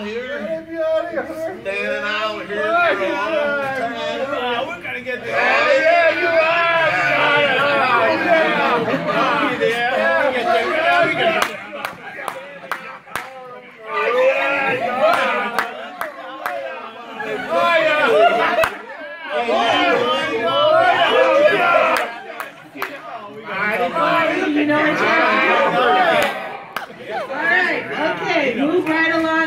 out here. Standing out here. We're gonna get there. Yeah, you are. Yeah, Yeah, we get there. Yeah, we get there. You know yeah. All right, okay, move right along